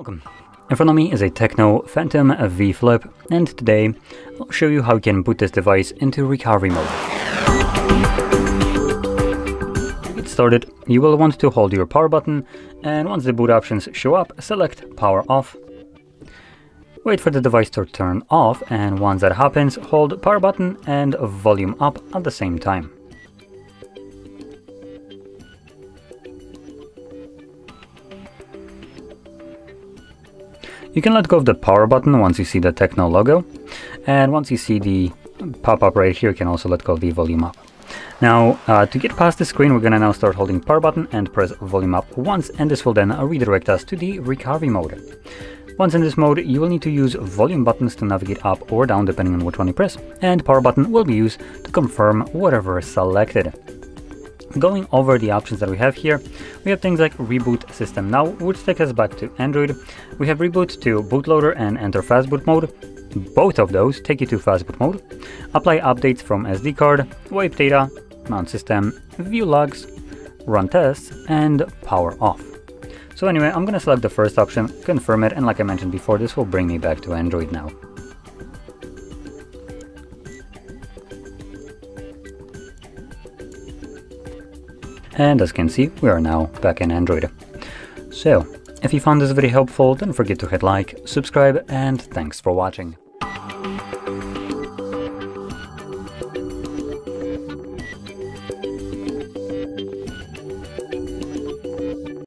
Welcome. In front of me is a Tecno Phantom V Flip and today I'll show you how you can boot this device into recovery mode. To get started, you will want to hold your power button and once the boot options show up, select power off. Wait for the device to turn off and once that happens, hold power button and volume up at the same time. You can let go of the power button once you see the Tecno logo. And once you see the pop-up right here, you can also let go of the volume up. Now, uh, to get past the screen, we're gonna now start holding power button and press volume up once, and this will then redirect us to the recovery mode. Once in this mode, you will need to use volume buttons to navigate up or down depending on which one you press, and power button will be used to confirm whatever is selected. Going over the options that we have here, we have things like Reboot System Now, which takes us back to Android. We have Reboot to Bootloader and Enter Fastboot mode. Both of those take you to Fastboot mode. Apply updates from SD card, wipe data, mount system, view logs, run tests, and power off. So anyway, I'm gonna select the first option, confirm it, and like I mentioned before, this will bring me back to Android now. And as you can see, we are now back in Android. So, if you found this video helpful, don't forget to hit like, subscribe, and thanks for watching.